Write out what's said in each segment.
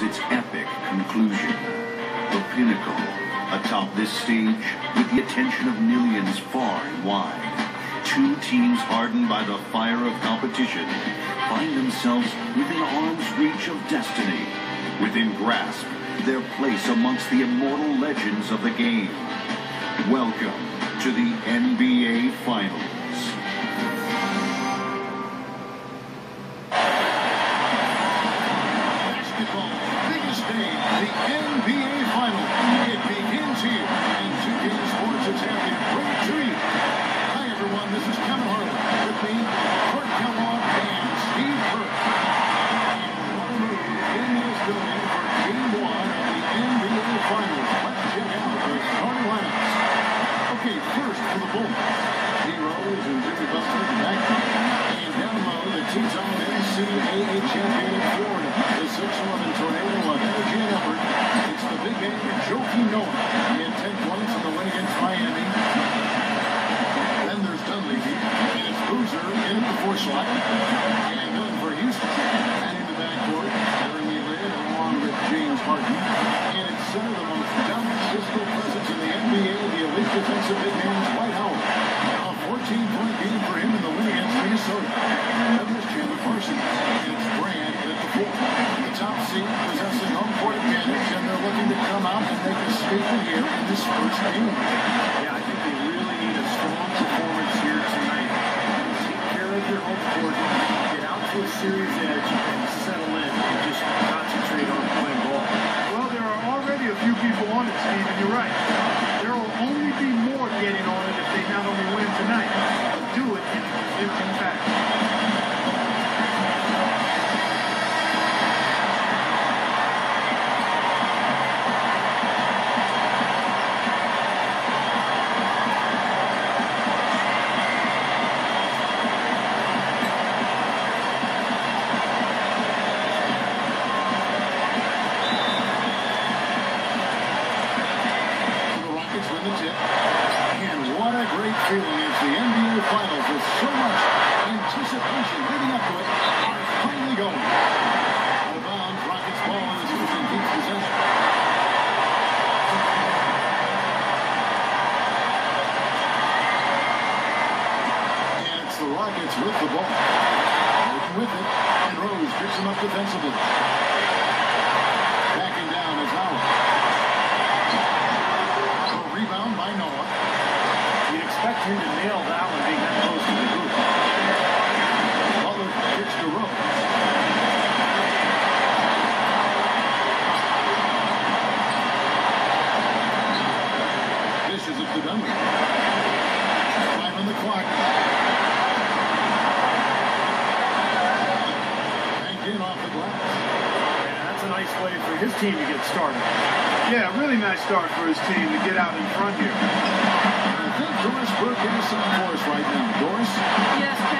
reaches its epic conclusion. The pinnacle, atop this stage, with the attention of millions far and wide. Two teams hardened by the fire of competition find themselves within arm's reach of destiny, within grasp their place amongst the immortal legends of the game. Welcome to the NBA Finals. With the ball. Working with it. And Rose picks him up defensively. Backing down is Howard. A rebound by Noah. You'd expect him to nail that one being that close to the hoop. Butler kicks to Rose. Dishes it to Duncan. Five on the clock. Banked in off the glass. Yeah, that's a nice way for his team to get started. Yeah, really nice start for his team to get out in front here. I think Doris Burke is something for us right now. Doris? Yes,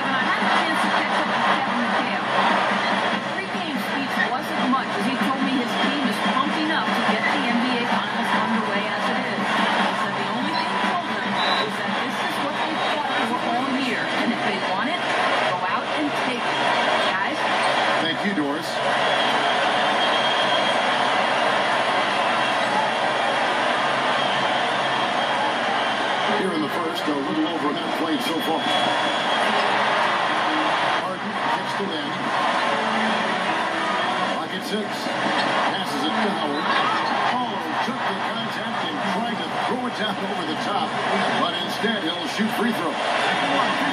over the top. But instead, he'll shoot free throw.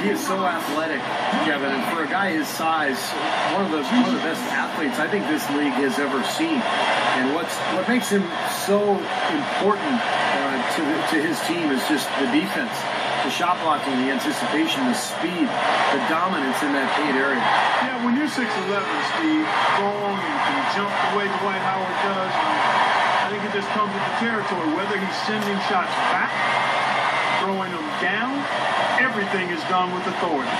He is so athletic, Kevin, and for a guy his size, one of the one of the best athletes I think this league has ever seen. And what's what makes him so important uh, to the, to his team is just the defense, the shot blocking, the anticipation, the speed, the dominance in that paint area. Yeah, when you're 6'11", Steve, strong and can jump the way Dwight Howard does, Think just comes with the territory. Whether he's sending shots back, throwing them down, everything is done with authority.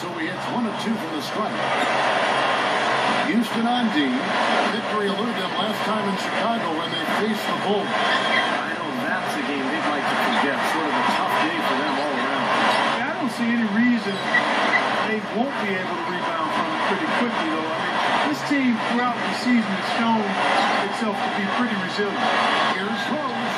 So he hits one of two from the strike. Houston on D. Victory eluded them last time in Chicago when they faced the Bulls. see any reason they won't be able to rebound from it pretty quickly, though. I mean, this team throughout the season has shown itself to be pretty resilient. Here's Rose.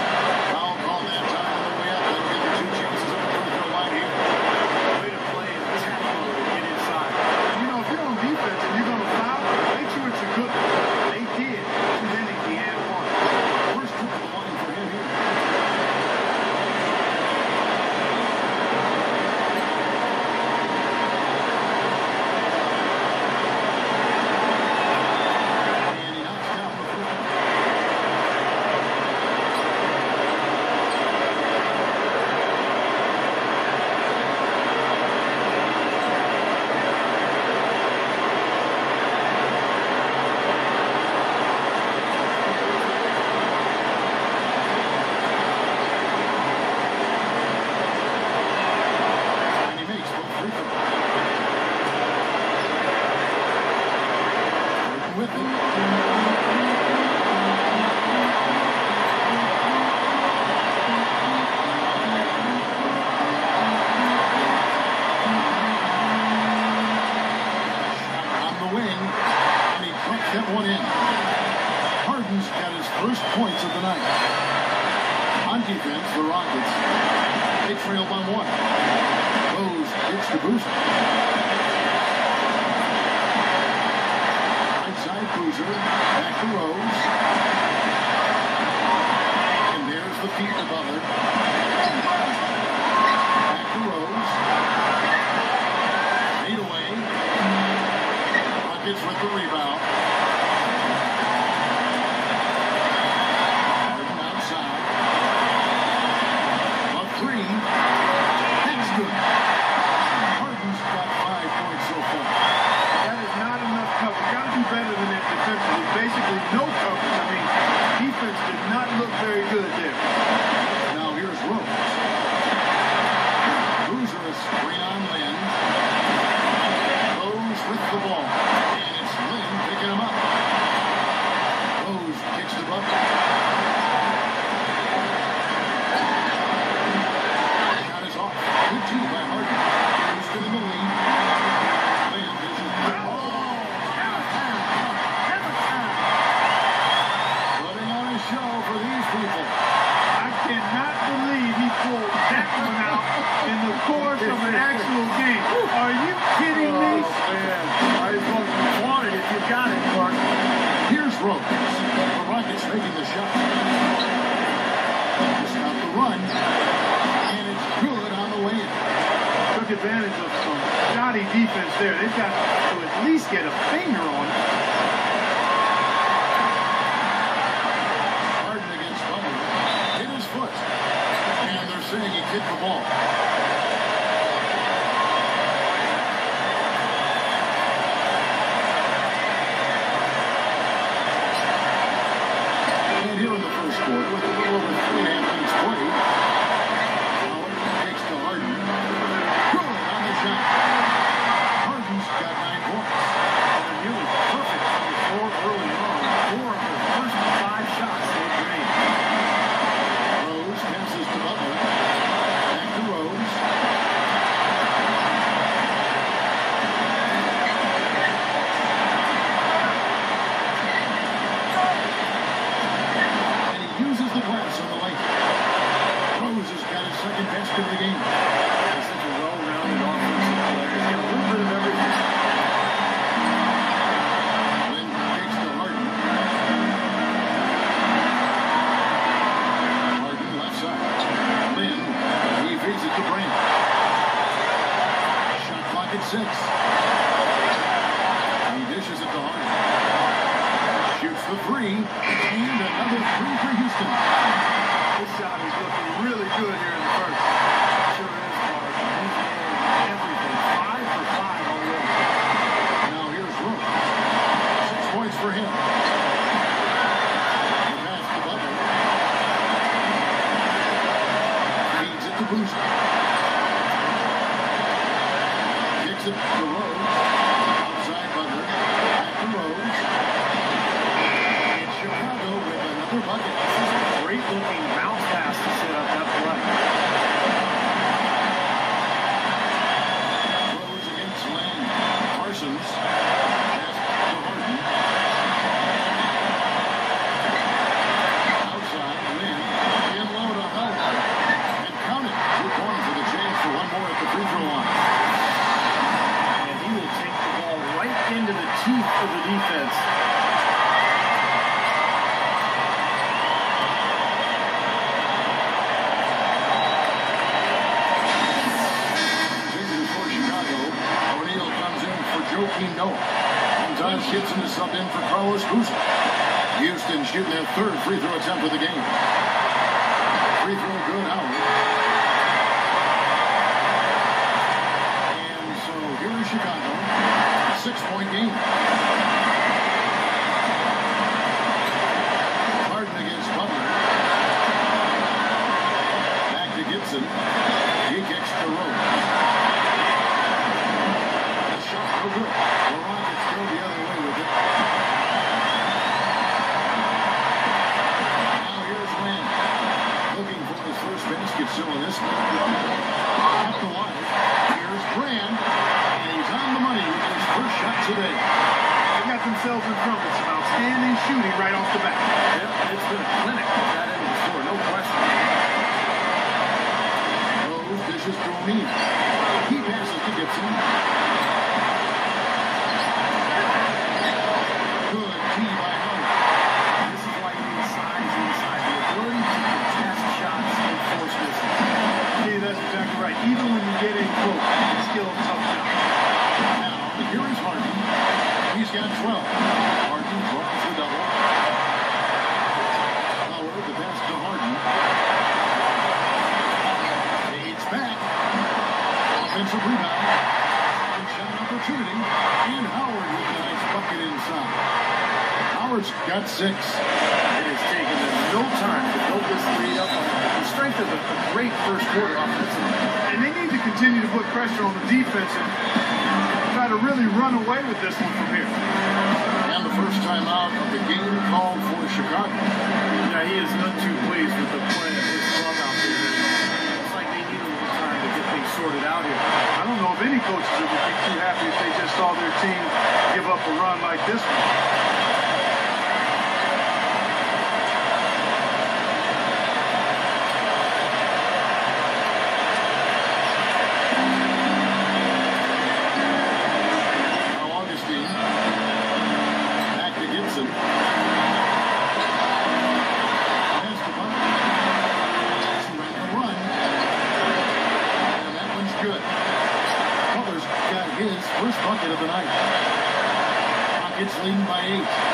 score from an actual game. Are you kidding me? Oh, man. I well want it if you got it, Clark. Here's Robles. The Rockets making the shot. Stop the run. And it's good on the way in. Took advantage of some shoddy defense there. They've got to at least get a finger on it. Harden against Butler. Hit his foot. And they're saying he kicked the ball. teeth of the defense. Victory for Chicago. O'Neill comes in for Joakim Noah. Montez gets into something for Carlos Boozer. Houston shooting their third free throw attempt of the game. Free throw good out. ruim. in by eight.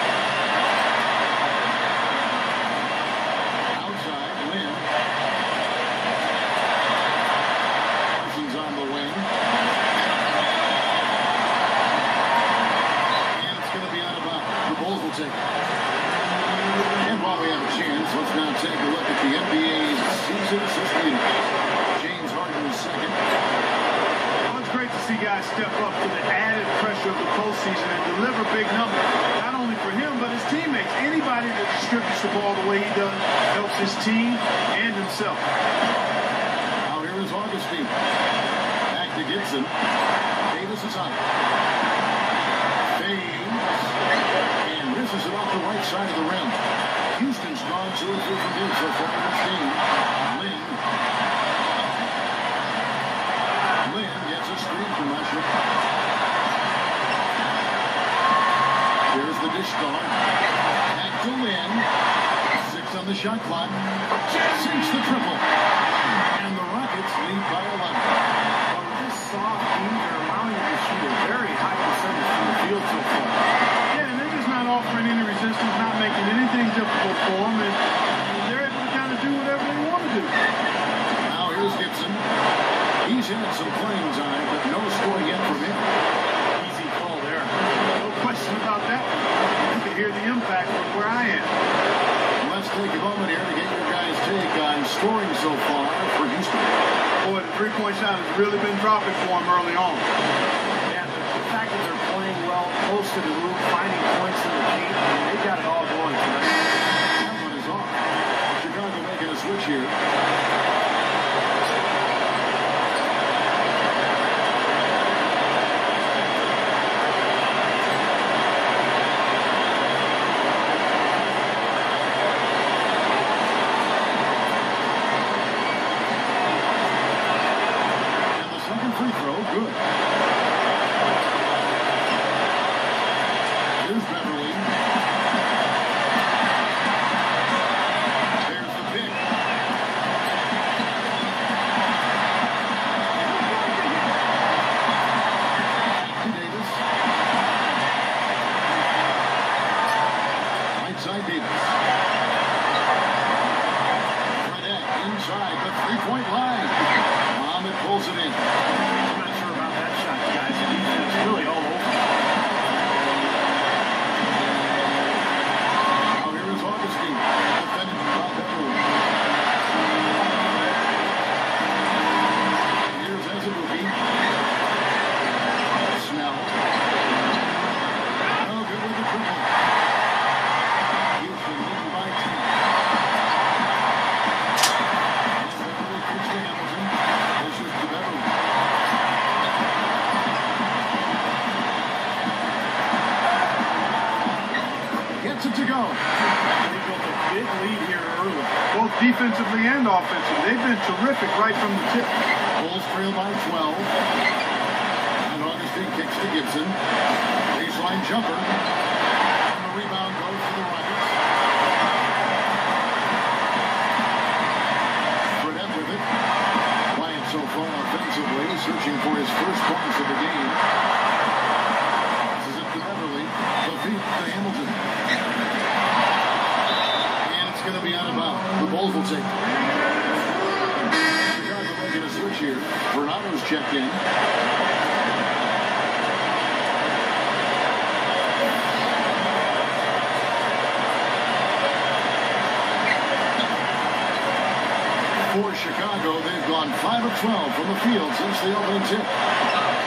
12 from the field since the opening tip.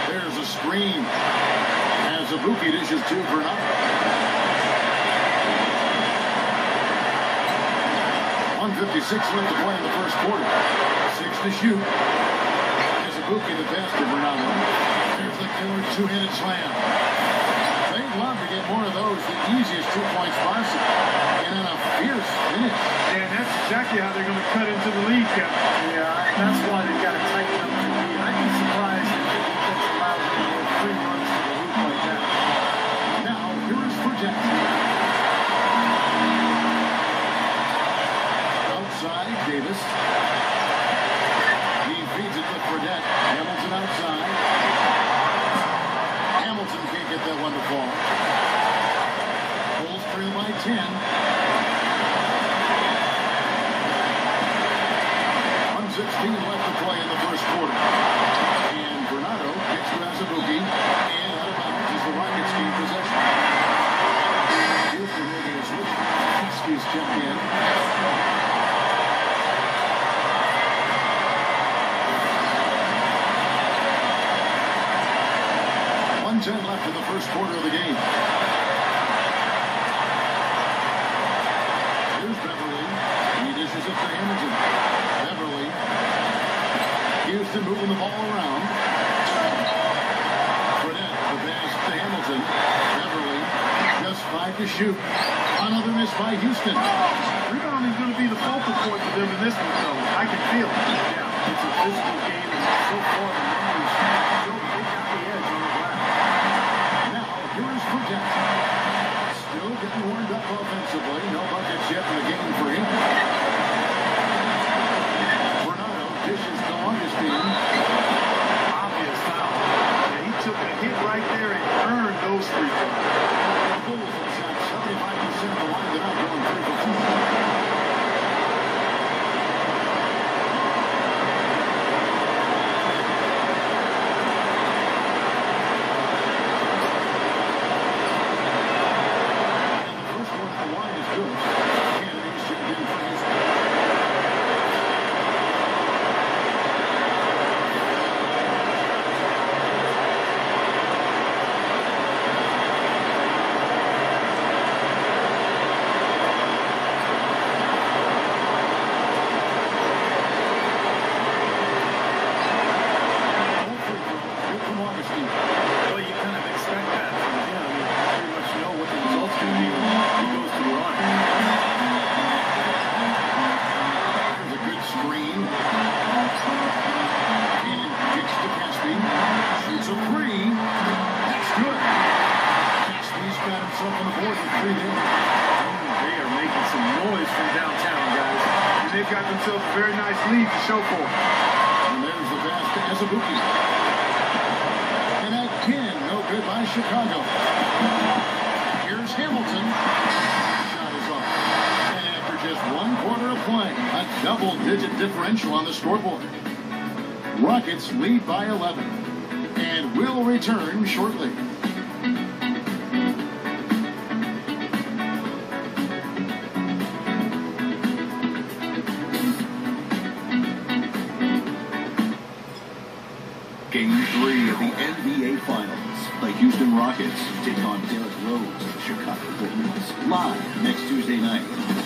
There's a screen. As Abuki dishes to Bernardo. 156 left to play in the first quarter. Six to shoot. There's Abuki the pass to Bernardo. There's the killer two-handed slam. They'd love to get more of those, the easiest two points possible. And on a fierce finish. And that's exactly how they're going to cut into the lead, Kevin. That's why they've got to tighten up the. I'd be surprised if the defense allows them to go three runs to the hoop like that. Now, here is Fredette. Outside, Davis. He feeds it to Fredette. Hamilton outside. Hamilton can't get that one to fall. Bulls trail by 10. 116 left to play in the first quarter. And Bernardo kicks to Azabuki. And out of bounds as the Rockets gain possession. Houston making a switch. Husky's checked in. One ten left in the first quarter of the game. Here's Beverley. He dishes it to Hamilton. Beverley. Houston moving the ball around. Burnett, the pass to Hamilton. Beverley, just five to shoot. Another miss by Houston. Rebounding is going to be the focal point for them in this one, though. I can feel it. Yeah, it's a physical game, and so far the numbers show they got the edge on the glass. Now, here's Burnett. Still getting warmed up offensively. No buckets yet in the game for him. Bernardo dishes to Augustin. Obvious foul. And he took a hit right there and earned those free throws. The Bulls have shot 75% of the line. They're not going three for two. And the first one at the line is good. Kennedy's checked in for Houston. All free throws. Good from Augustin. Well, you kind of expect that from him. You pretty much know what the result's going to be when he goes to the line. There's a good screen. And kicks to Casspi. Shoots a three. That's good. Casspi's got himself on the board with three there. They are making some noise from downtown, guys. And they've got themselves a very nice lead to show for it. And there's the pass to Azabuki. And again, no good by Chicago. Here's Hamilton. Shot is off. And after just one quarter of play, a double-digit differential on the scoreboard. Rockets lead by 11 and will return shortly. Game three of the NBA Finals. The Houston Rockets take on Derrick Rose of Chicago Bulls. Live next Tuesday night.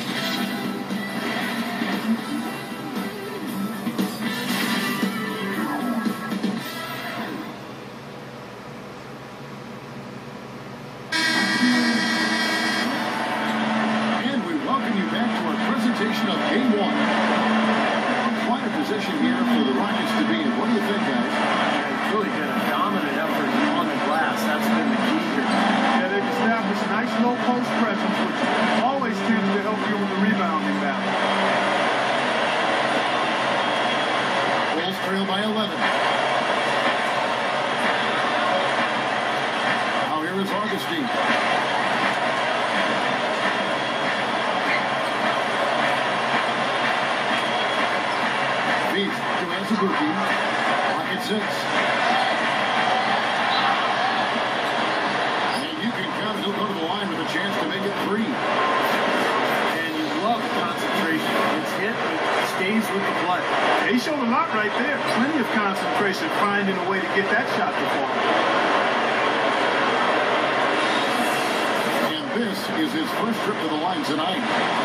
First trip to the line tonight.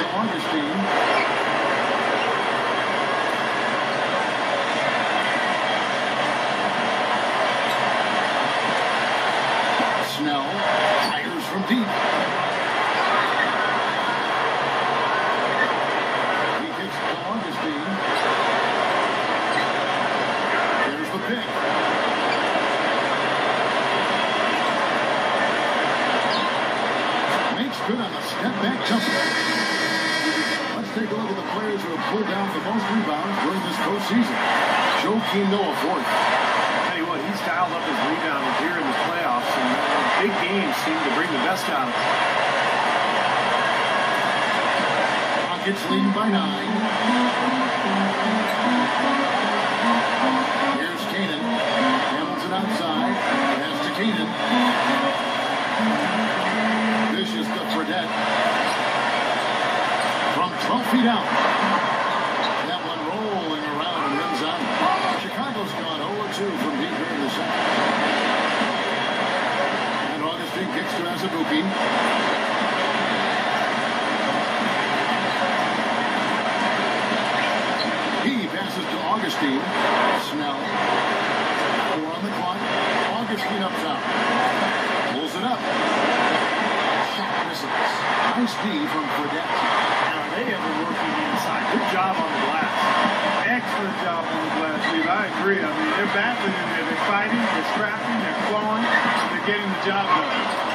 The dish to Augustin. Snell fires from deep. He kicks to Augustin. There's the pick. Makes good on a step back jumper. Let's take a look at the players who have pulled down the most rebounds during this postseason. Joakim Noah fourth. Tell you what, he's dialed up his rebounding here in the playoffs, and uh, big games seem to bring the best out of him. Rockets leading by nine. Here's Canaan. Hamilton outside. Pass to Canaan. Vicious to Fredette. From 12 feet out. That one rolling around and runs out. Chicago's gone 0-2 from deep here in the second. And Azubuki. He passes to Augustin. Snell. Four on the clock. Augustin up top. Pulls it up. Shot misses. Nice D from Fredette. Now, they ever working inside. Good job on the glass. Excellent job on the glass, Steve. I agree. I mean, they're battling in there. They're fighting, they're scrapping, they're clawing, they're getting the job done.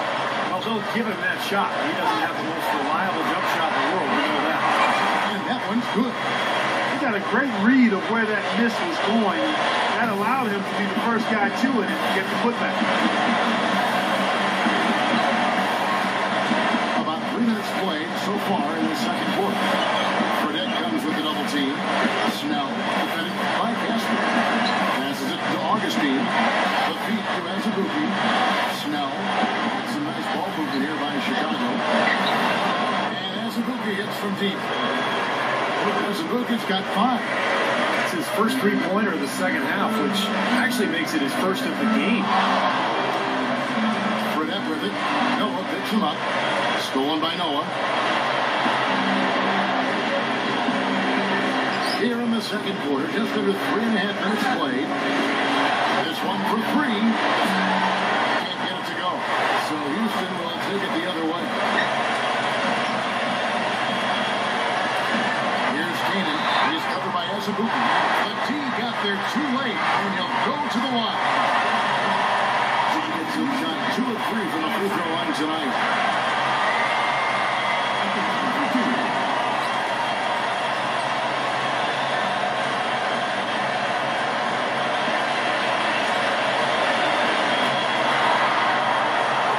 They'll give him that shot. He doesn't have the most reliable jump shot in the world. We know that. And that one's good. He got a great read of where that miss was going. That allowed him to be the first guy to it and get the putback. About three minutes played so far in the second quarter. Fredette comes with a double team. Snell defended by Casper. Passes it to Augustin. The feet to Azubuki. Snell. Some nice ball movement here by Chicago. And From deep. Azubuki's got five. It's his first three-pointer of the second half, which actually makes it his first of the game. Fredette with it. Noah picks him up. Stolen by Noah. Here in the second quarter, just under three and a half minutes played. This one for three. Can't get it to go. So Houston will take it the other way. Here's Canaan. He's covered by Azubuki. But T got there too late, and he'll go to the line. Gets shot two of three from the free throw line tonight.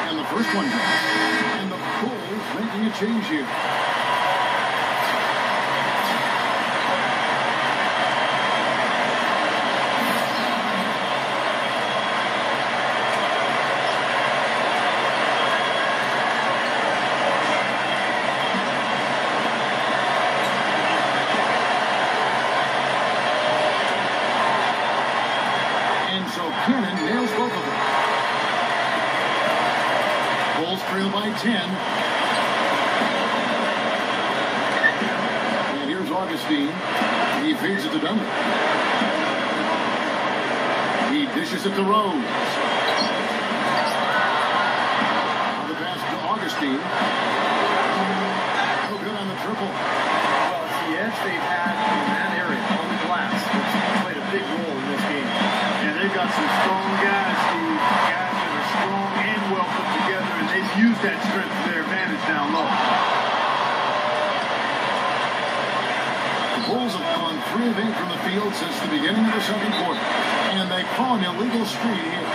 And the first one down. The Bulls making a change here. 16. He feeds it to Dunn. He dishes it to Rose. On the pass to Augustin. No good on the triple. Well, the edge they've had in that area on the glass. It's played a big role in this game. And they've got some strong guys, Steve. Guys that are strong and well put together, and they've used that strength to their advantage down low. Bulls have gone 3 of 8 from the field since the beginning of the second quarter. And they call an illegal screen here.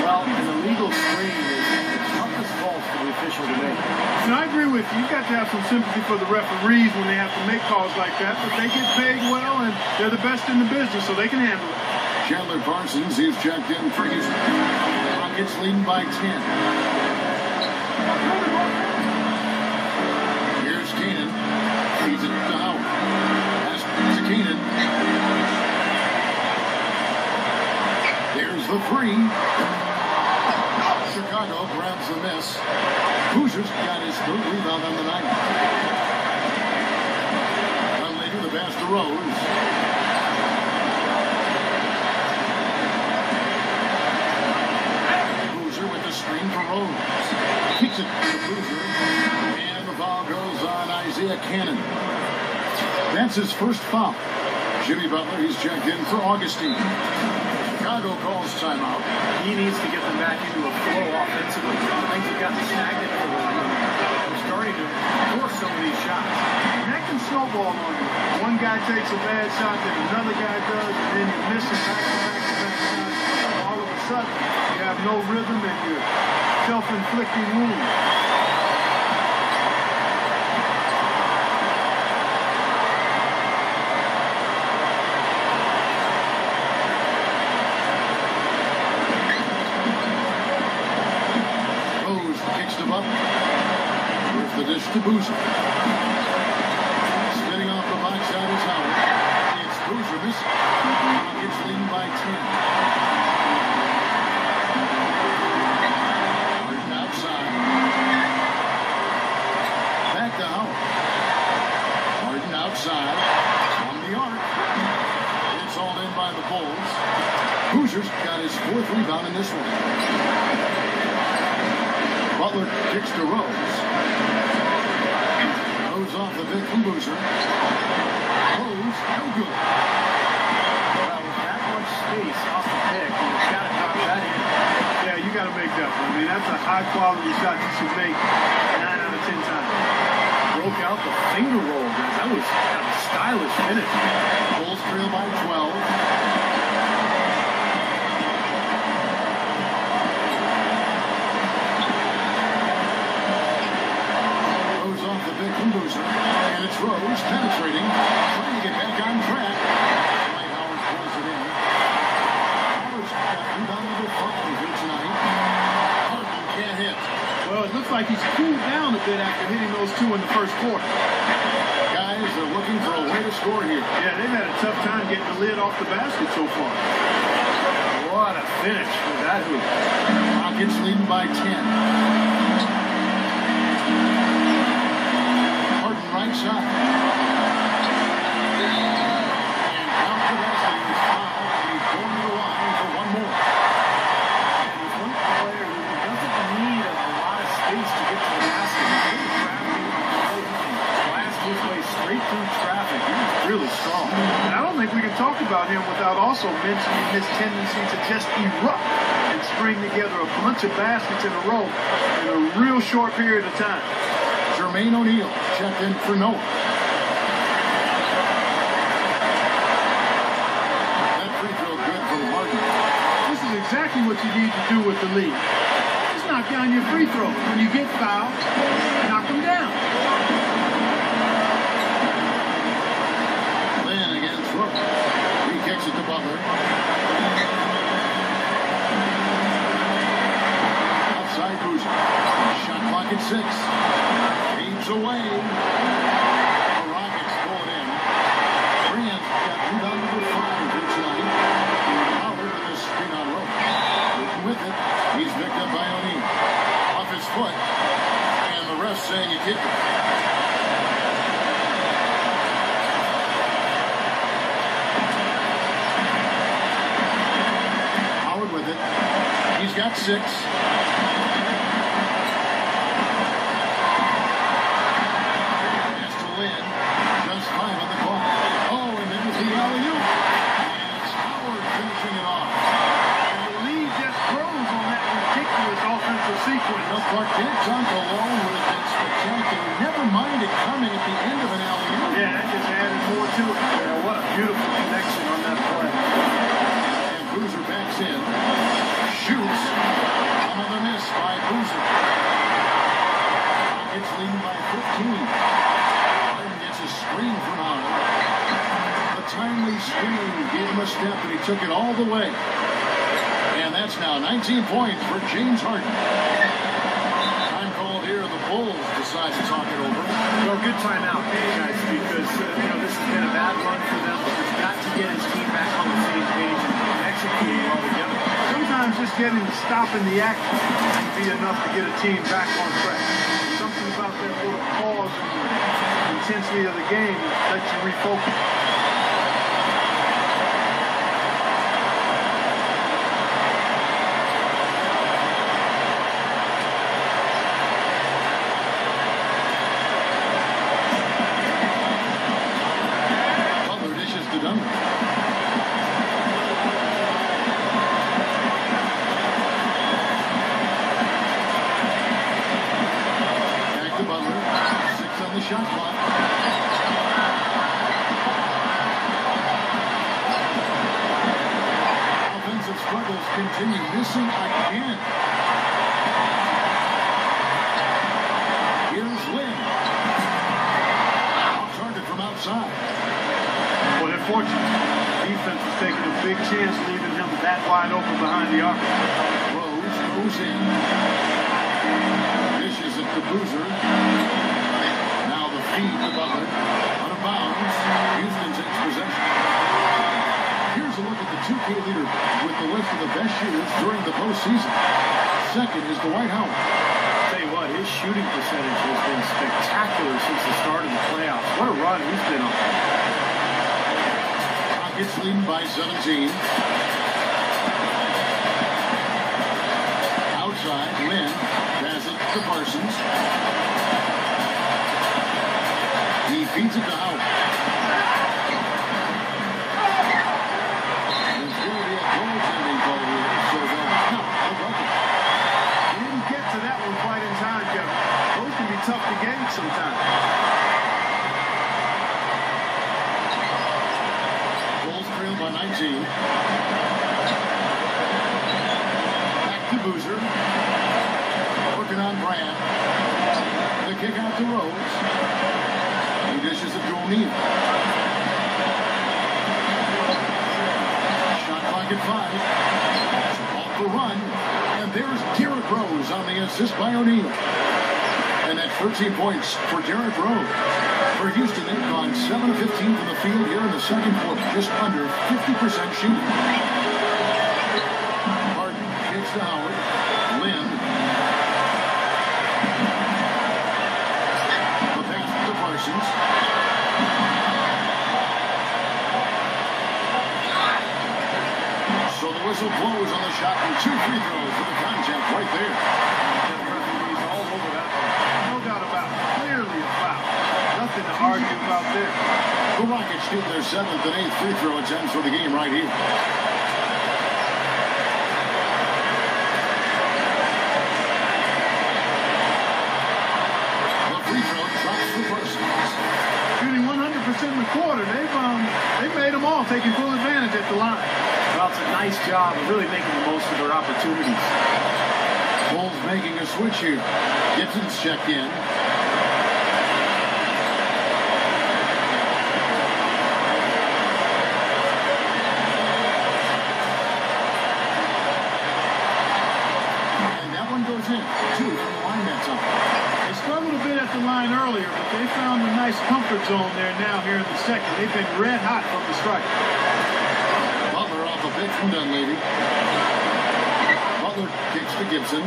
Well, an illegal screen is the toughest call for the official to make. And I agree with you. You've got to have some sympathy for the referees when they have to make calls like that, but they get paid well, and they're the best in the business, so they can handle it. Chandler Parsons is checked in for Houston. Rockets leading by 10. There's the three. Chicago grabs the miss. Hoosiers got his third rebound on the night. Conley to the pass to Rose. Boozer with the screen for Rose. Kicks it to Boozer. And the foul goes on Isaiah Canaan. That's his first foul. Jimmy Butler, he's checked in for Augustin. Chicago calls timeout. He needs to get them back into a flow offensively. Things have gotten stagnant for them. They're starting to force some of these shots. And that can snowball on you. One guy takes a bad shot, then another guy does, and then you're missing back to back to back shots. All of a sudden, you have no rhythm and you're self-inflicting wounds. Rose kicks to Butler. Here's the dish to Boozer. Spinning off the box out is Howard. It's Boozer missing. Uh, Rockets leading by 10. Harden outside. Back outside. On the arc. It's all in by the Bulls. Hoosiers got his fourth rebound in this one. Butler kicks to Rose. From Boozer. Rose, no good. Well, with that much space off the pick, you've got to knock that in. Yeah, you got to make that one. I mean, that's a high-quality shot you should make nine out of ten times. Broke out the finger roll, guys. That was kind of a stylish finish. Bulls trail by 12. Rose off the big from Boozer. And it's Rose penetrating. Trying to get back on track. Dwight Howard pulls it in. Howard's got rebound number five here tonight. Harden can't hit. Well, it looks like he's cooled down a bit after hitting those two in the first quarter. Guys are looking for a way to score here. Yeah, they've had a tough time getting the lid off the basket so far. What a finish with that hoop. Rockets leading by 10. Through traffic. He's really strong. And I don't think we can talk about him without also mentioning his tendency to just erupt and string together a bunch of baskets in a row in a real short period of time. Jermaine O'Neal checked in for Noah. That free throw good from Harden. This is exactly what you need to do with the lead. Just knock down your free throws. When you get fouled, knock them down. Then against Rook. He kicks it to Butler. Outside Boozer. Six. Aims away. The Rockets got. Howard with screen on Rook. With it, he's picked up by O'Neal. Off his foot. And the rest saying it. He's got six. Pass to Lin. Just five on the clock. Oh, and then with the alley-oop. And it's Howard finishing it off. And the lead just grows on that ridiculous offensive sequence. Now, Clarkette Dunk alone would have been spectacular. Never mind it coming at the end of an alley-oop. Yeah, that just added more to it. Yeah, what a beautiful connection on that play. And Boozer backs in. Shoots. Another miss by Boozer. Rockets leading by 15. Harden gets a screen from Howard. A timely screen gave him a step, and he took it all the way. And that's now 19 points for James Harden. Time called here. The Bulls decide to talk it over. Well, good timeout, guys, because uh, you know this has been a bad run for them. But he's got to get his team back on the same page and executing well together. Sometimes just getting to stop in the action can be enough to get a team back on track. Something about that little pause the intensity of the game lets you refocus. Of the best shooters during the postseason. Second is Dwight Howard. Tell you what, his shooting percentage has been spectacular since the start of the playoffs. What a run he's been on. Rockets leading by 17. Outside, Lin passes it to Parsons. He feeds it to Howard. There's going to be a goaltending call here, so they'll count the bucket. He didn't get to that one quite in time, Kevin. Those can be tough to gauge sometimes. Bulls trail by 19. Back to Boozer. Working on Brand. The kick out to Rose. He dishes it to O'Neal. Shot clock at five. Off the run. And there's Derrick Rose on the assist by O'Neal. And that's 13 points for Derrick Rose. For Houston, they've gone 7 of 15 from the field here in the second quarter, just under 50% shooting. Harden kicks Howard. Lin. The pass to Parsons. So the whistle blows on the shot and two free throws for the contact right there. And referees all over that one. No doubt about it. Clearly a foul. Nothing to argue about there. The Rockets shoot their seventh and eighth free throw attempts for the game right here. The free throw drops for Parsons. Shooting 100% in the quarter. They've um, they made them all taking full advantage at the line. Well, it's a nice job of really making the most of their opportunities. Bulls making a switch here. Gibson's checked in. And that one goes in. Two from the line that time. They struggled a bit at the line earlier, but they found a nice comfort zone there now here in the second. They've been red hot from the strike. Butler off a pick from Dunleavy. Butler kicks to Gibson.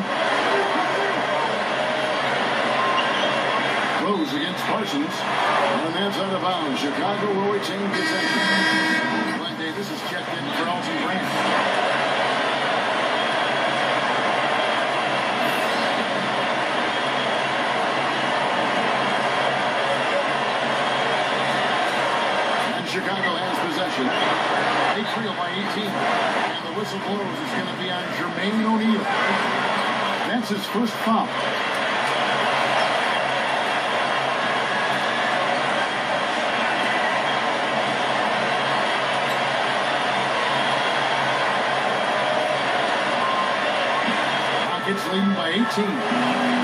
Rose against Parsons. And that's out of bounds. Chicago will retain possession. Glen Davis is checked in for Elton Brand. And Chicago has possession. They trail by 18. And the whistle blows. It's going to be on Jermaine That's his first foul. Rockets leading by 18.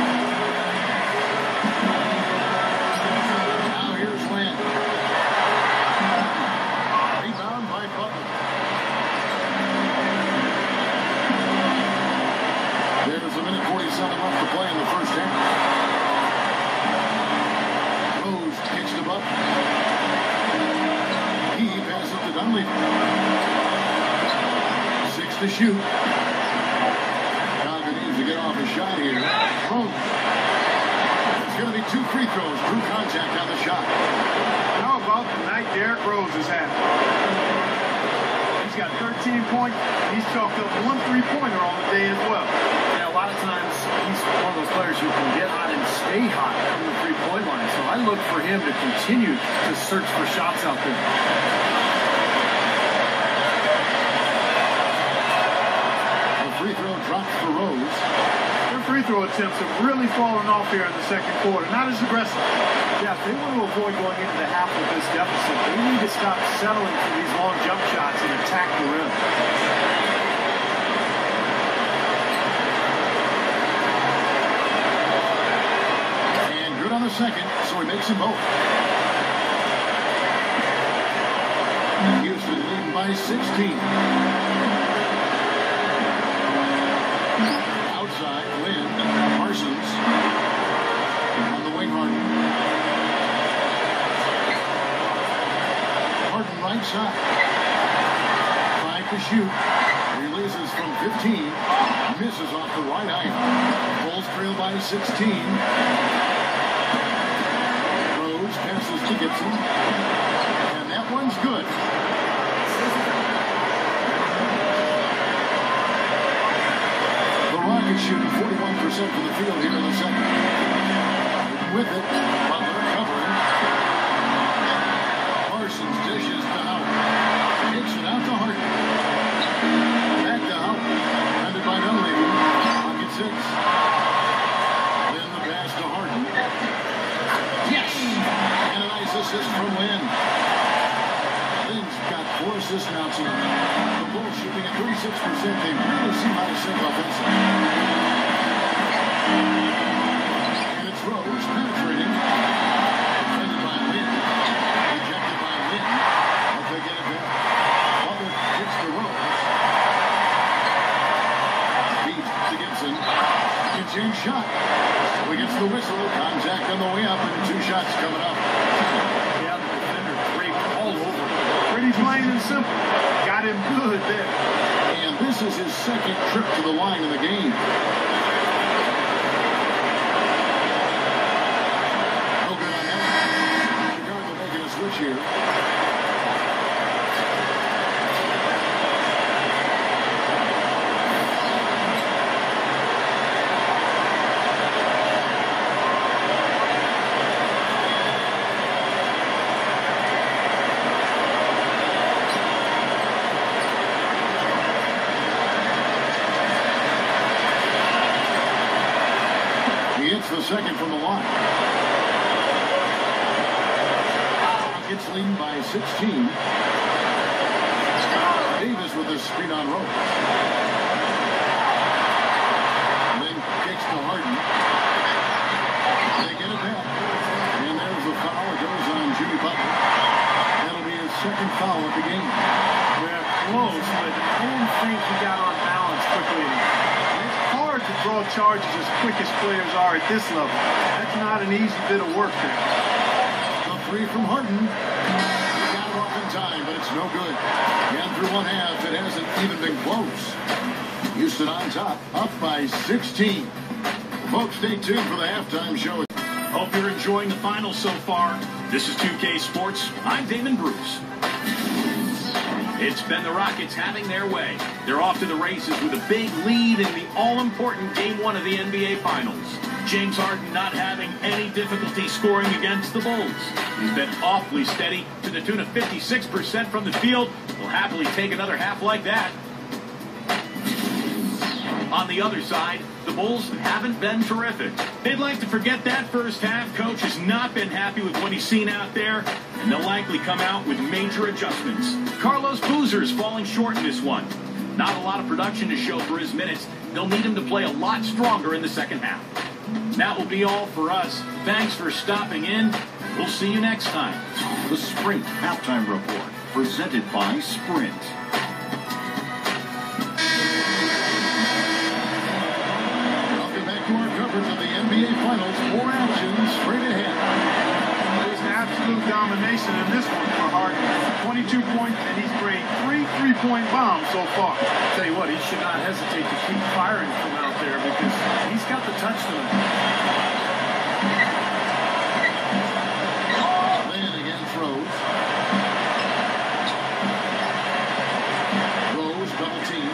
Points. He's chalked up one three-pointer on the day as well. Yeah, a lot of times he's one of those players who can get hot and stay hot from the three-point line. So I look for him to continue to search for shots out there. The free throw drops for Rose. Their free throw attempts have really fallen off here in the second quarter. Not as aggressive. If they want to avoid going into the half with this deficit, they need to stop settling for these long jump shots and attack the rim. And good on the second, so he makes them both. Houston leading by 16. Right. Five to shoot. Releases from 15. Misses off the right eye. Bulls trail by 16. Rose passes to Gibson. And that one's good. The Rockets shooting 41% from the field here in the second. With it, at 36%. They really seem out of sync offensively. And it's Rose penetrating. Defended by Lin. Rejected by Lin. But they get it back. Butler hits the Rose. Beat to Gibson. Gets in shot. So he gets the whistle. Contact on the way up and two shots coming up. Yeah, the defender draped all over. Pretty plain and simple. Got him good there. This is his second trip to the line in the game. No good on that. Chicago making a switch here. He hits the second from the line. Rockets leading by 16. Davis with a screen on rope. Then kicks to Harden. They get it back. And there's the foul. It goes on Jimmy Butler. That'll be his second foul of the game. They're close, but I didn't think he got on balance quickly. It's hard to draw charges as quick as players are at this level. That's not an easy bit of work there. The three from Harden. Got it off in time, but it's no good. And through one half, it hasn't even been close. Houston on top, up by 16. Folks, stay tuned for the halftime show. Hope you're enjoying the finals so far. This is 2K Sports. I'm Damon Bruce. It's been the Rockets having their way. They're off to the races with a big lead in the all-important Game 1 of the NBA Finals. James Harden not having any difficulty scoring against the Bulls. He's been awfully steady to the tune of 56% from the field. He'll happily take another half like that. On the other side, the Bulls haven't been terrific. They'd like to forget that first half. Coach has not been happy with what he's seen out there, and they'll likely come out with major adjustments. Carlos Boozer is falling short in this one. Not a lot of production to show for his minutes. They'll need him to play a lot stronger in the second half. That will be all for us. Thanks for stopping in. We'll see you next time. The Sprint Halftime Report, presented by Sprint. Welcome back to our coverage of the NBA Finals. More action straight ahead. There's absolute domination in this one for Harden. 22 points, and he's sprayed three three-point bombs so far. Tell you what, he should not hesitate to keep firing from out there because he's got the touch tonight. Lin throws. Rose double team.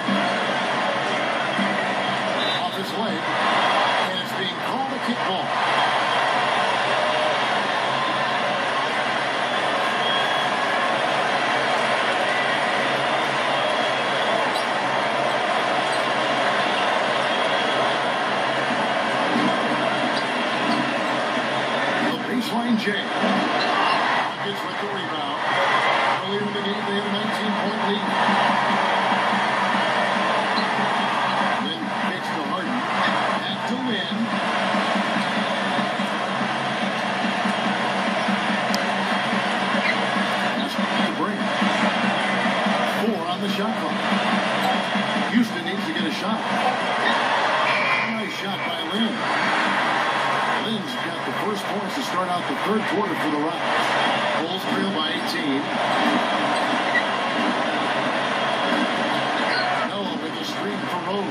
Off his leg. And it's being called a kickball. The baseline J. Rockets with the rebound. Earlier in the game, they had a 19-point lead. Then pitch to Harden. Back to Lin. Pass to Brand. Four on the shot clock. Houston needs to get a shot. Nice shot by Lin. Lin's got the first points to start out the third quarter for the Rockets. Bulls trail by 18. Noah with the screen for Rose.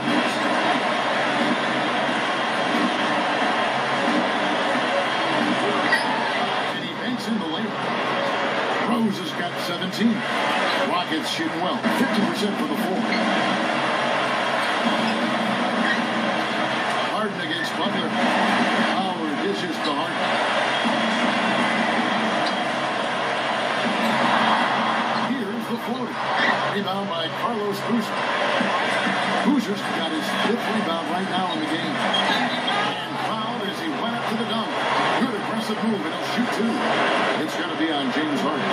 And he banks in the layup. Rose has got 17. Rockets shooting well. 50% for the four. 2-2. It's going to be on James Harden.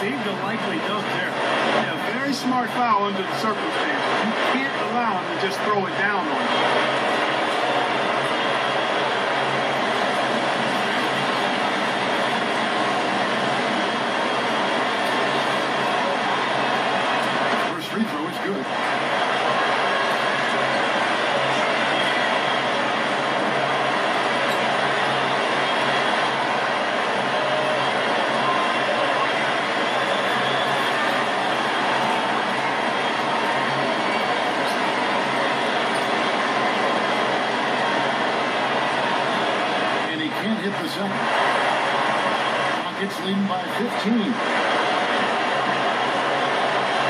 Saved a likely dunk there. Yeah, very smart foul under the circumstances. You can't allow him to just throw it down on you.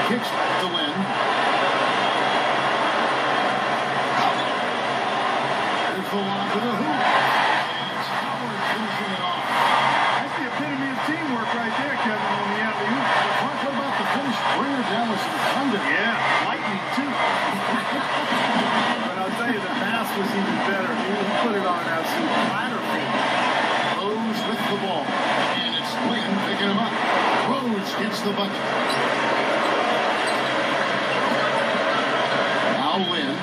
Kicks to win. There's the lob to the hoop. And it's Howard finishing it off. That's the epitome of teamwork right there, Kevin, on the alley-oop. Talk about the finish. Bringing Dallas and Thunder. Yeah, lightning, too. But I'll tell you, the pass was even better. He put it on an absolute platter feed. Rose with the ball. And it's Lin picking him up. Rose gets the bucket. Now Lin.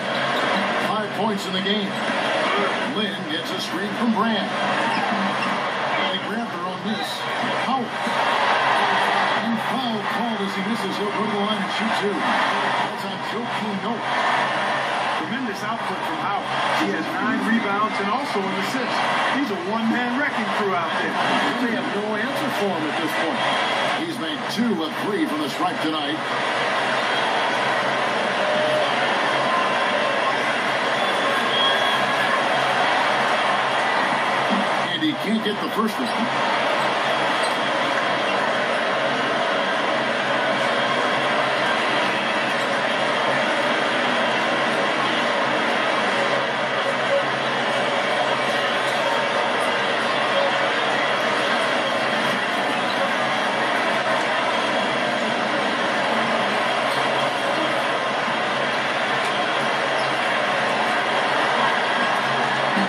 Five points in the game. Lin gets a screen from Brand. They grab her on this. Howard. And foul called as he misses. He'll the line and shoot two. That's on Noah. Tremendous output from Howard. He has nine rebounds and also an assist. He's a one-man wrecking crew out there. They have no answer for him at this point. He's made two of three from the stripe tonight. And he can't get the first one.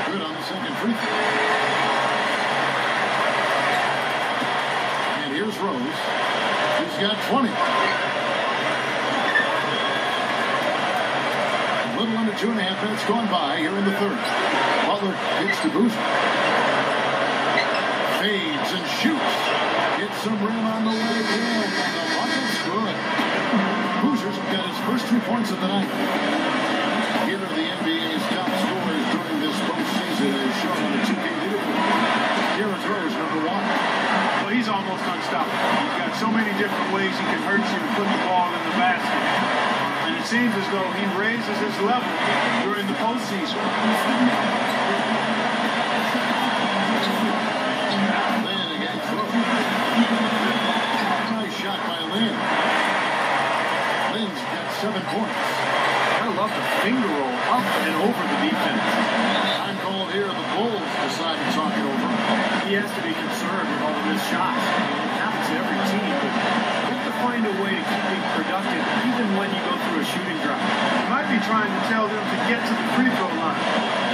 Good on the second free throw. And here's Rose. He's got 20. A little under two and a half minutes gone by here in the third. Butler gets to Boozer. Fades and shoots. Gets some rim on the way down. And the bucket's good. Boozer's got his first two points of the night. Here are the NBA's top scorers during this postseason as shown on the 2K leaderboard. Here is Rose, number one. Well, he's almost unstoppable. He's got so many different ways he can hurt you to put the ball in the basket. And it seems as though he raises his level during the postseason. Lin against Rose. Nice shot by Lin. Lin's got seven points. I love the finger roll up and over the defense. Time called here. The Bulls decide to talk it over. He has to be concerned with all of his shots. I mean, it happens to every team, but you have to find a way to keep being productive even when you go through a shooting drought. He might be trying to tell them to get to the free throw line.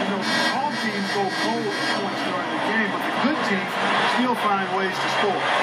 You know, all teams go cold for points during the game, but the good teams still find ways to score.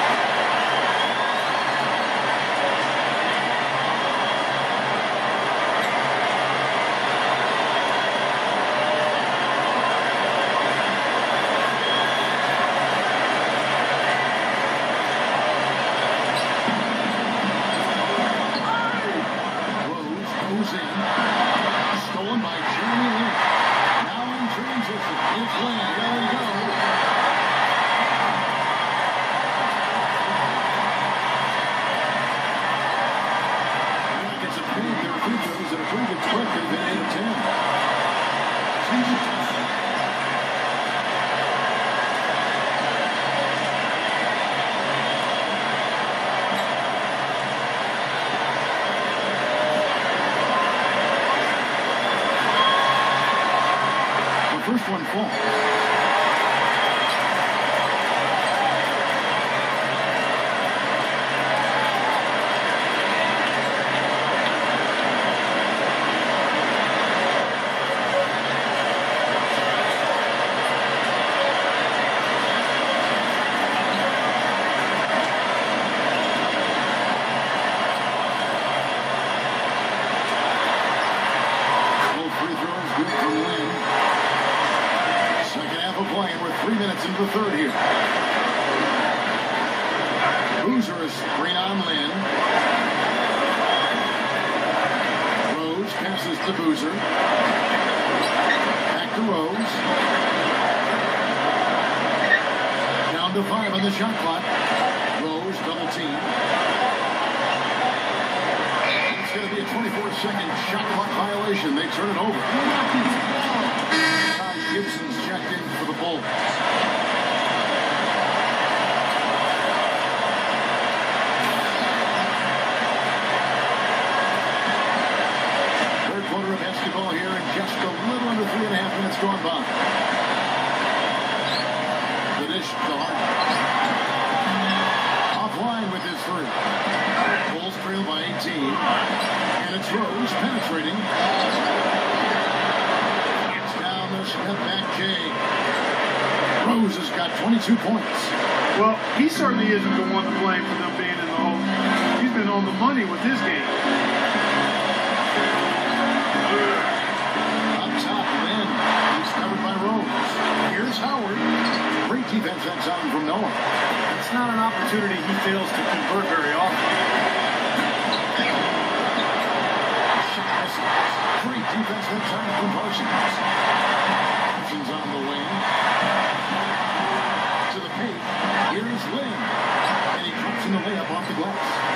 And he drops in the up off the glass.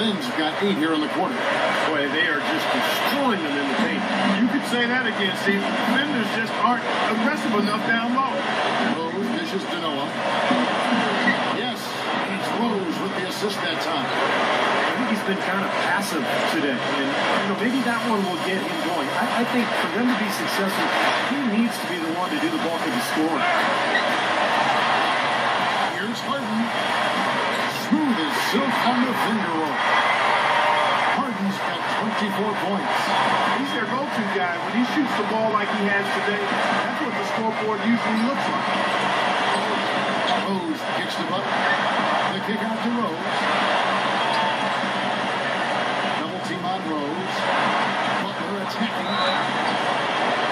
Lin's got eight here in the quarter. Boy, they are just destroying them in the paint. You could say that again, Steve. Defenders just aren't aggressive enough down low. Rose dishes to Noah. Yes, it's Rose with the assist that time he's been kind of passive today. And, you know, maybe that one will get him going. I, I, think for them to be successful, he needs to be the one to do the bulk of the scoring. Silk on the finger roll. Harden's got 24 points. He's their go-to guy. When he shoots the ball like he has today, that's what the scoreboard usually looks like. Rose kicks the butt. The kick out to Rose. Double team on Rose. Butler attacking.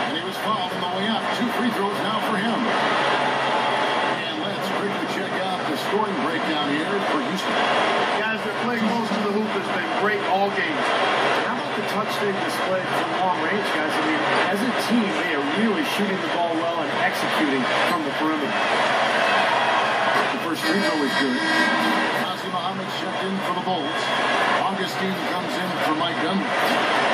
And he was fouled on the way out. Two free throws now for him. And let's quickly check out the scoring breakdown here for Houston. Guys that play close to the hoop has been great all game. How about the touch they've displayed from long range, guys? I mean, as a team, they are really shooting the ball well and executing from the perimeter. The first free throw is good. Nazr Mohammed checked in for the Bulls. Augustin comes in for Mike Dunleavy.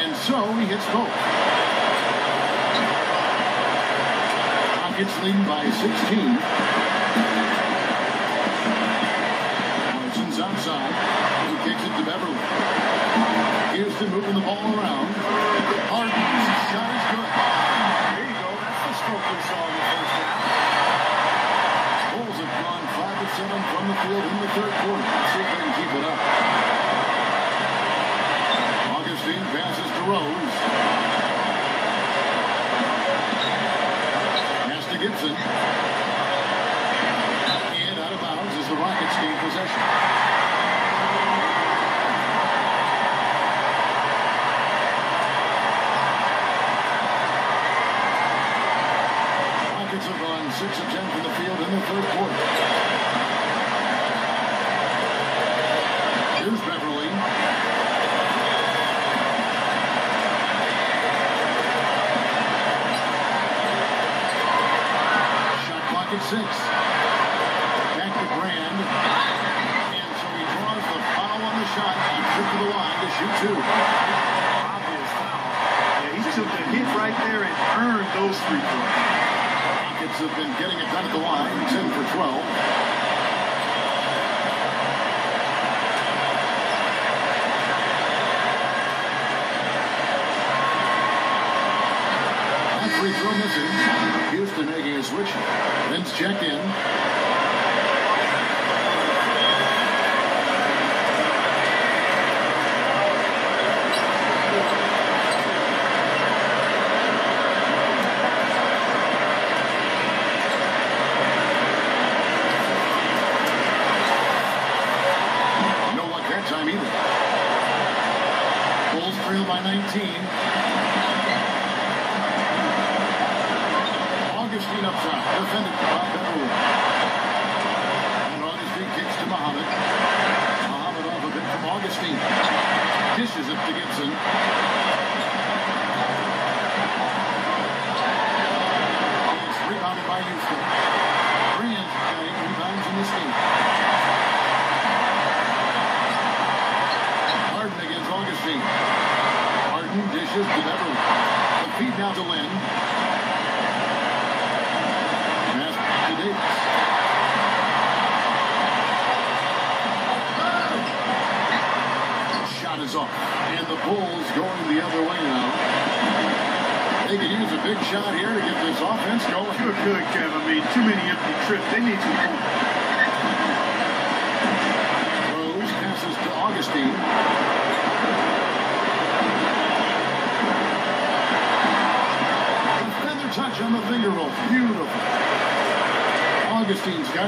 And so he. Rockets leading by 16. Parsons outside. He kicks it to Beverley. Houston moving the ball around. Harden's shot is good. There you go. That's the stroke we saw in the first half. Bulls have gone 5 to 7 from the field in the third quarter. See if they can keep it up. Augustin passes to Rose. Pass to Gibson. And out of bounds as the Rockets gain possession. 6 of 10 from the field in the third quarter.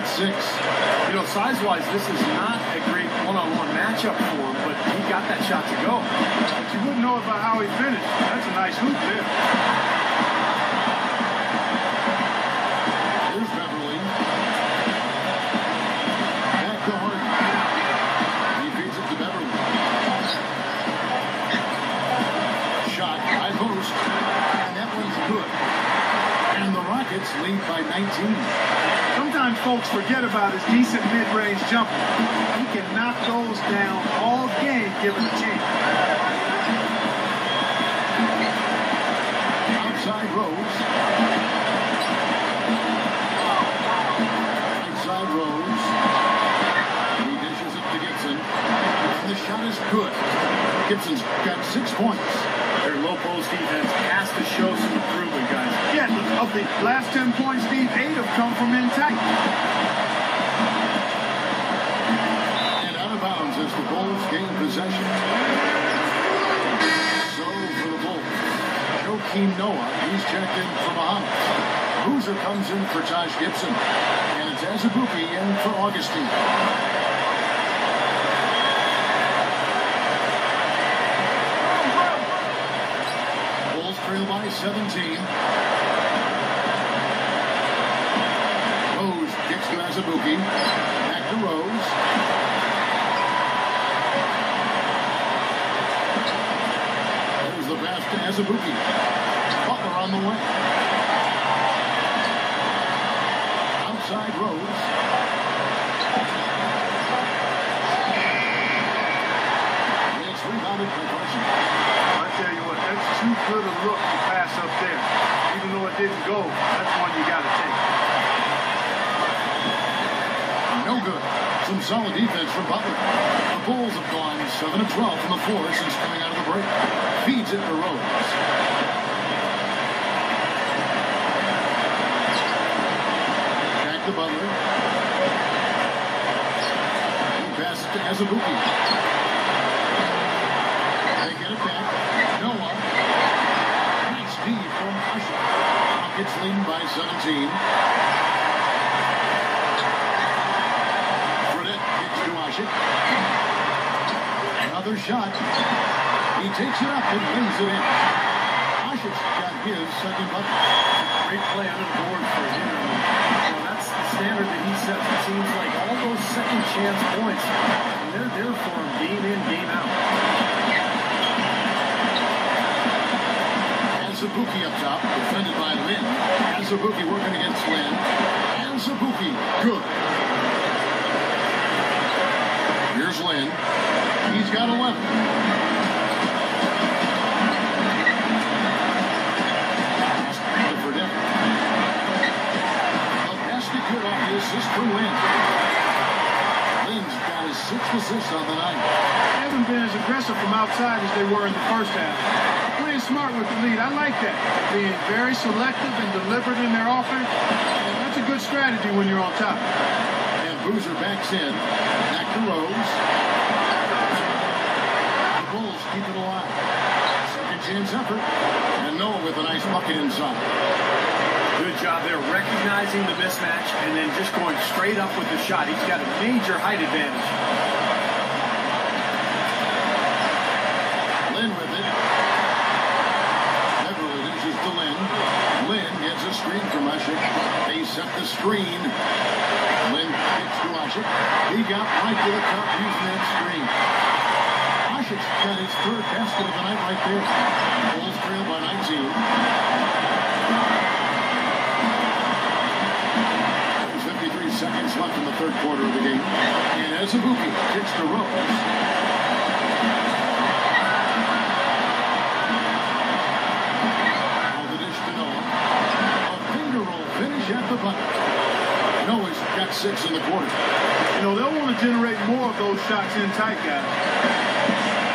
Augustin's six. You know, size-wise, this is not a great one-on-one matchup for him, but he got that shot to go. But you wouldn't know about how he finished. That's a nice hoop there. Here's Beverley. Back to Harden. He feeds it to Beverley. Shot by post. And that one's good. And the Rockets lead by 19. Sometimes folks forget about his decent mid-range jumper. He can knock those down all game given a chance. Outside Rose. Outside Rose. He dishes it to Gibson. And the shot is good. Gibson's got six points. Their low post defense has to show some improvement, guys. Yeah, of the last 10 points, Steve, eight have come from in tight. And out of bounds as the Bulls gain possession. So for the Bulls, Joakim Noah, he's checked in for Bahamas. Boozer comes in for Taj Gibson. And it's Azubuike in for Augustin. Bulls trail by 17. Rose kicks to Azubuike. Back to Rose. There's the pass to Azubuike. Butler on the way. Outside Rose. It's rebounded by Carson. You what, that's too good a look to pass up there. Even though it didn't go, that's one you got to take. No good. Some solid defense from Butler. The Bulls have gone 7 of 12 from the floor since coming out of the break. Feeds it to Rose. Back to Butler. He passes to Azubuike. They get it back. Noah. Nice feed from Usher. Rockets leading by 17. Burnett kicks to Asik. Another shot. He takes it up and lays it in. Asik's got his second bucket. Great play on the board for him. Know, that's the standard that he sets. It seems like all those second chance points, and they're there for him game in, game out. Azubuike up top, defended by Lin. Azubuike working against Lin. Azubuike, good. Here's Lin. He's got 11. A basket good off the assist from Lin. Lin's got his sixth assist on the night. They haven't been as aggressive from outside as they were in the first half. Playing smart with the lead. I like that. Being very selective and deliberate in their offense. And that's a good strategy when you're on top. And Boozer backs in. Back to Rose. The Bulls keep it alive. Second chance effort. And Noah with a nice bucket inside. Good job there recognizing the mismatch and then just going straight up with the shot. He's got a major height advantage. Lin with it. Beverley dishes to Lin. Lin gets a screen from Asik. They set the screen. Lin kicks to Asik. He got right to the cup using that screen. Asik's got his third basket of the night right there. Bulls trail by 19. There's 53 seconds left in the third quarter of the game. And Azubuike kicks to Rose. The bucket. Noah's got six in the quarter. You know, they'll want to generate more of those shots in tight, guys.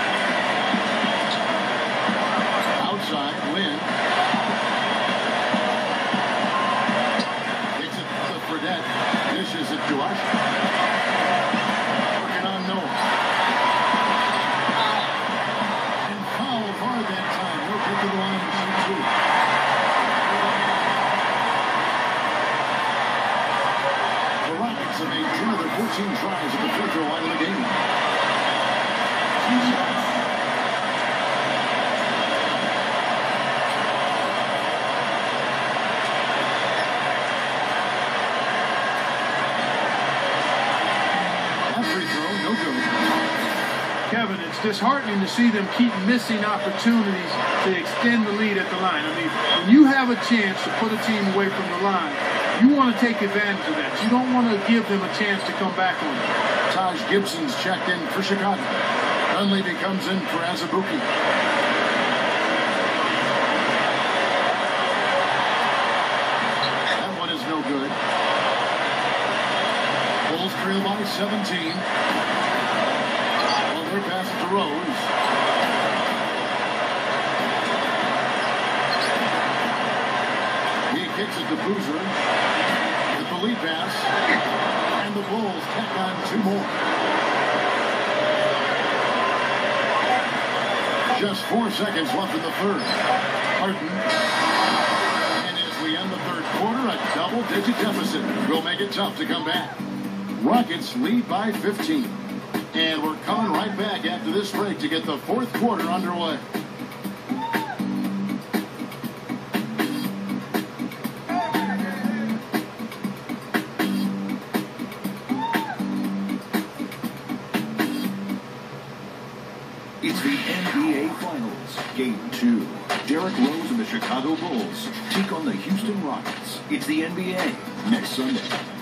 it's disheartening to see them keep missing opportunities to extend the lead at the line. I mean, when you have a chance to put a team away from the line, you want to take advantage of that. You don't want to give them a chance to come back on it. Taj Gibson's checked in for Chicago. Dunleavy comes in for Azubuike. That one is no good. Bulls trail by 17. Rose. He kicks it to Boozer. With the lead pass. And the Bulls tack on two more. Just four seconds left in the third. Harden. And as we end the third quarter, a double-digit deficit will make it tough to come back. Rockets lead by 15. And we're coming right back after this break to get the fourth quarter underway. It's the NBA Finals, Game 2. Derrick Rose and the Chicago Bulls take on the Houston Rockets. It's the NBA next Sunday.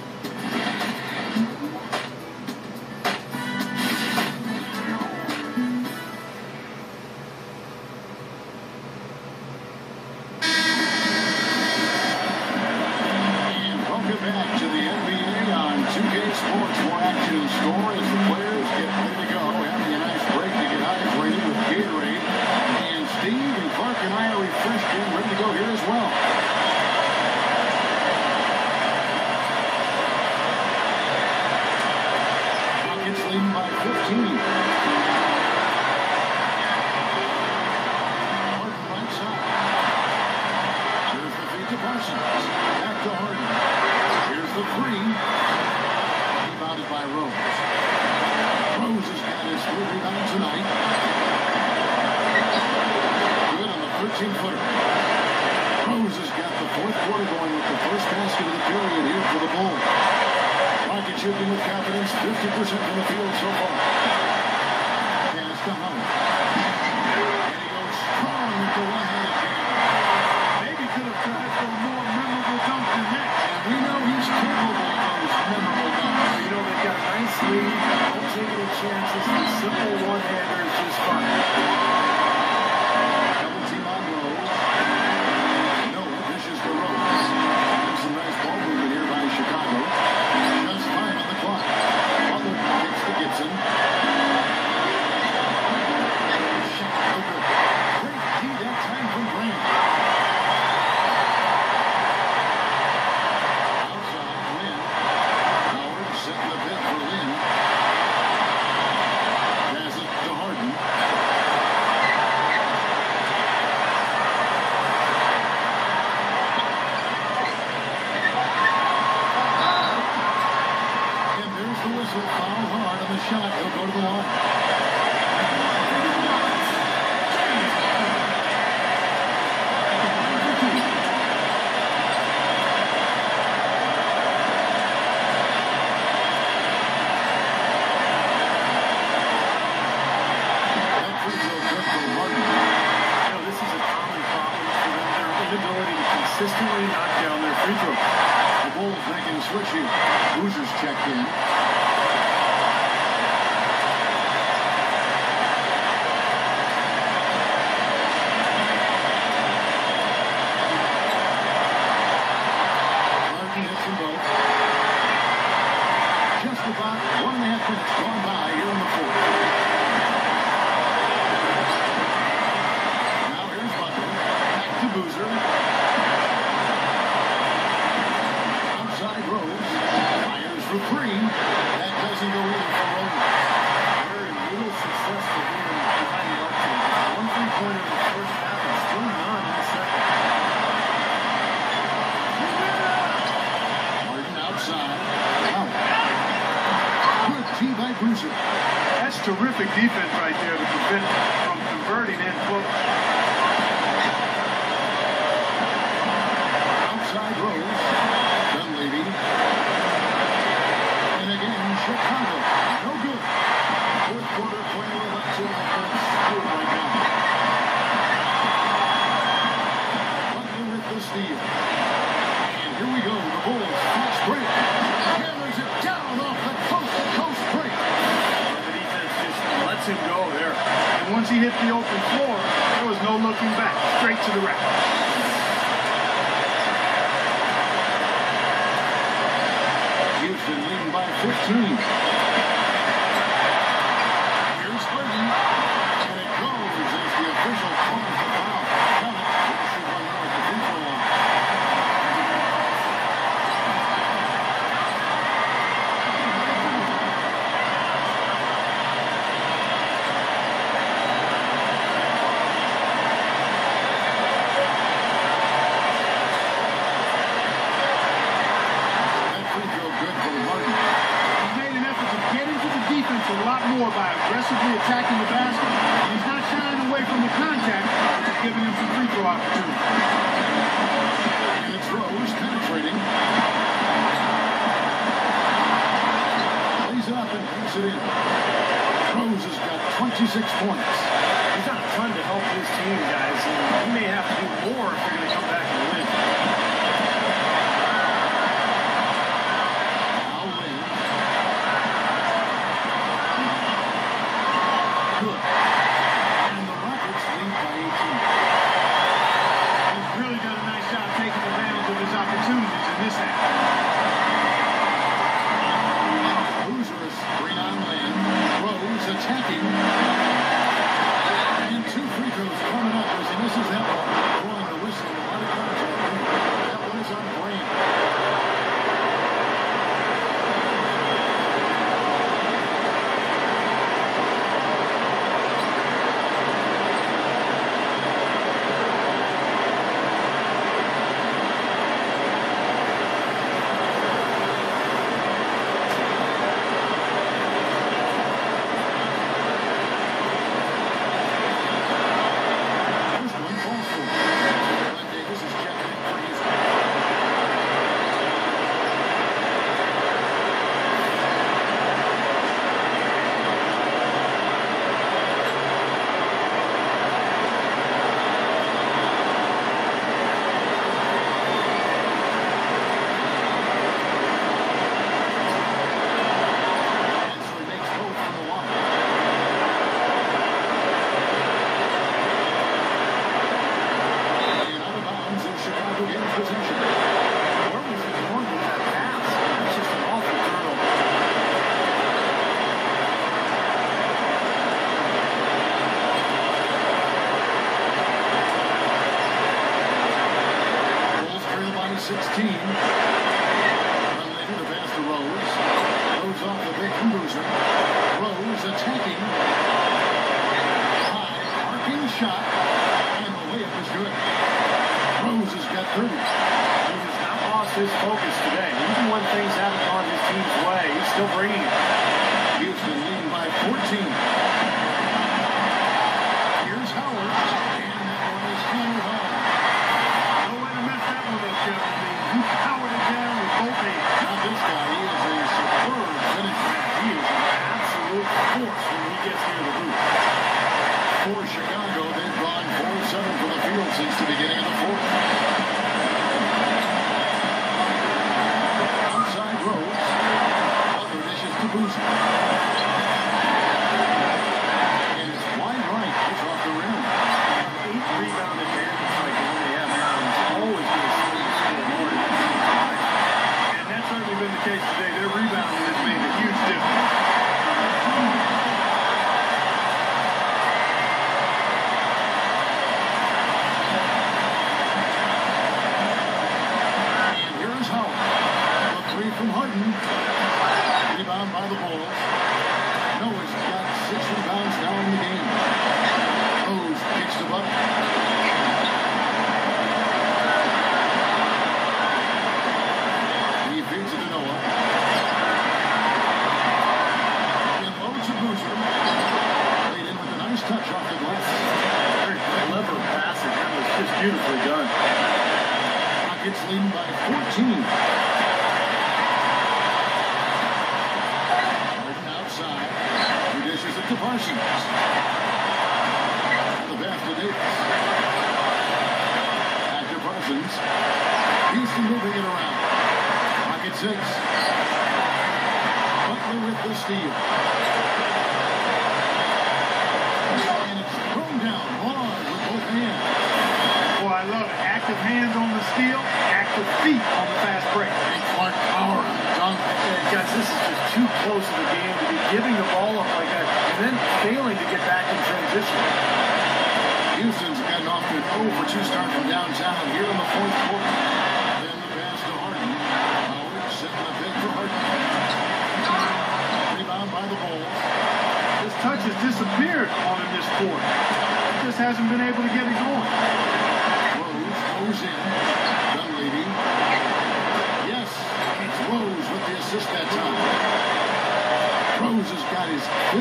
Houston leading by 15.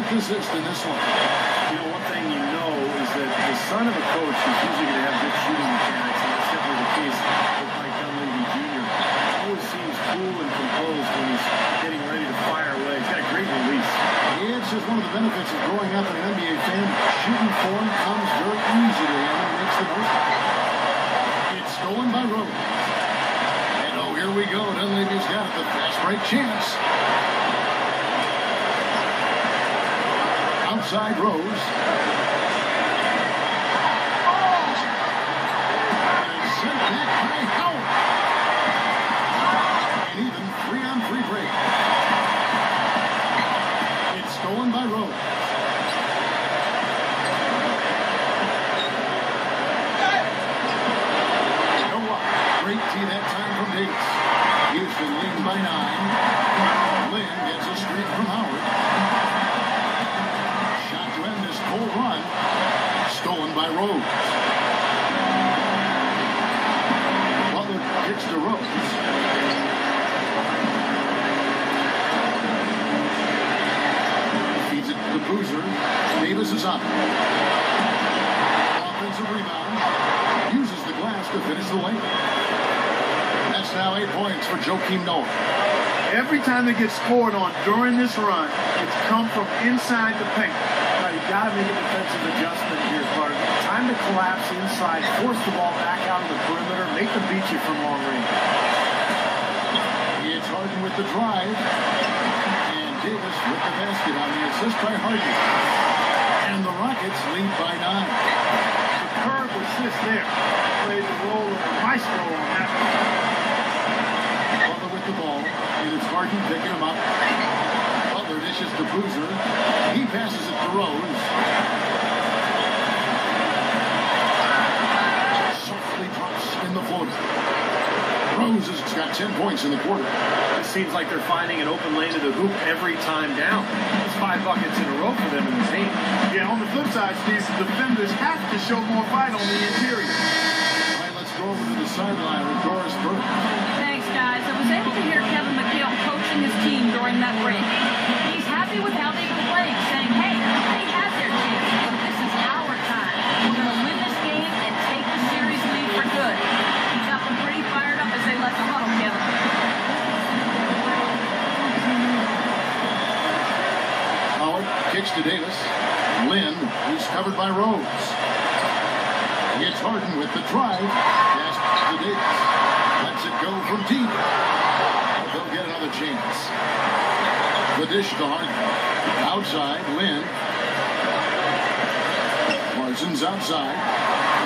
Got his in this one. You know, one thing you know is that the son of a coach is usually going to have good shooting mechanics, and that's definitely the case with Mike Dunleavy Jr. Always seems cool and composed when he's getting ready to fire away. He's got a great release. It's just one of the benefits of growing up in an NBA fan. Shooting form comes very easy to him and makes the most of it. It's stolen by Rose. And oh, here we go. Dunleavy's got. The fast break chance. Outside Rose. And sent back by Howard. An even three-on-three break. It's stolen by Rose. Noah, great tee that time from Davis. Houston leads by nine. Lin gets a streak from Howard. Shot to end this full run. Rose. Butler kicks to Rose. Feeds it to Boozer. Davis is up. Offensive rebound. Uses the glass to finish the lane. That's now eight points for Joakim Noah. Every time they get scored on during this run, it's come from inside the paint. Now, you got to make a defensive adjustment here, Clark. Time to collapse inside, force the ball back out of the perimeter, make them beat you from long range. It's Harden with the drive. And Davis with the basket on the assist by Harden. And the Rockets lead by nine. Superb assist there. Played the role of maestro on that. Butler with the ball. And it's Harden picking him up. Butler dishes to Boozer. He passes it to Rose. Softly drops in the floater. Rose has got 10 points in the quarter. It seems like they're finding an open lane to the hoop every time down. It's five buckets in a row for them in the paint. Yeah, on the flip side, these defenders have to show more fight on the interior. All right, let's go over to the sideline with Doris Burke. Thanks, guys. I was able to hear Kevin McHale coaching his team during that break. He's happy with how they've Kicks to Davis. Lin, who's covered by Rose. Gets Harden with the drive. Pass to Davis. Lets it go from deep. But they'll get another chance. The dish to Harden. Outside, Lin. Parsons outside.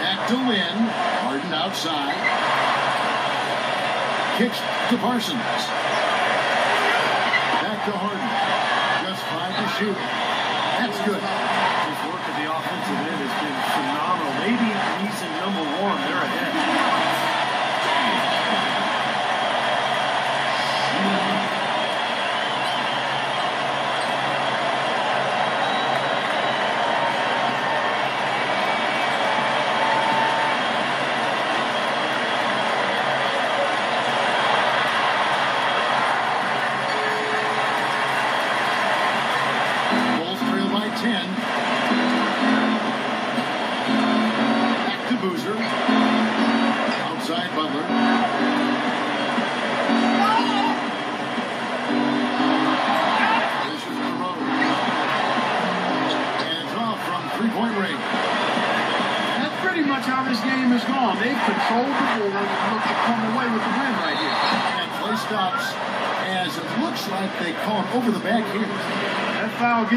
Back to Lin. Harden outside. Kicks to Parsons. Back to Harden. Just five to shoot. That's good. His work at the offensive end has been phenomenal. Maybe reason number one, they're ahead.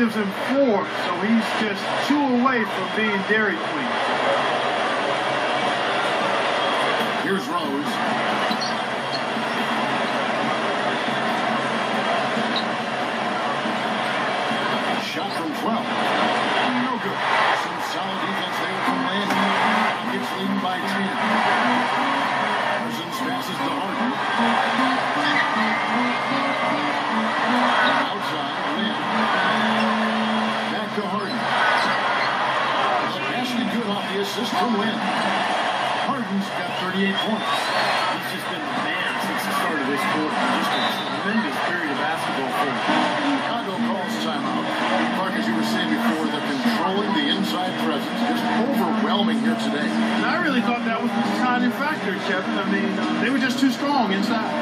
gives him four, so he's just two away from being Dairy Queen. assists to win. Harden's got 38 points. He's just been the man since the start of this quarter. Just a tremendous period of basketball for him. Chicago calls timeout. Clark, as you were saying before, they're controlling the inside presence. is overwhelming here today. And I really thought that was the deciding factor, Kevin. I mean, they were just too strong inside.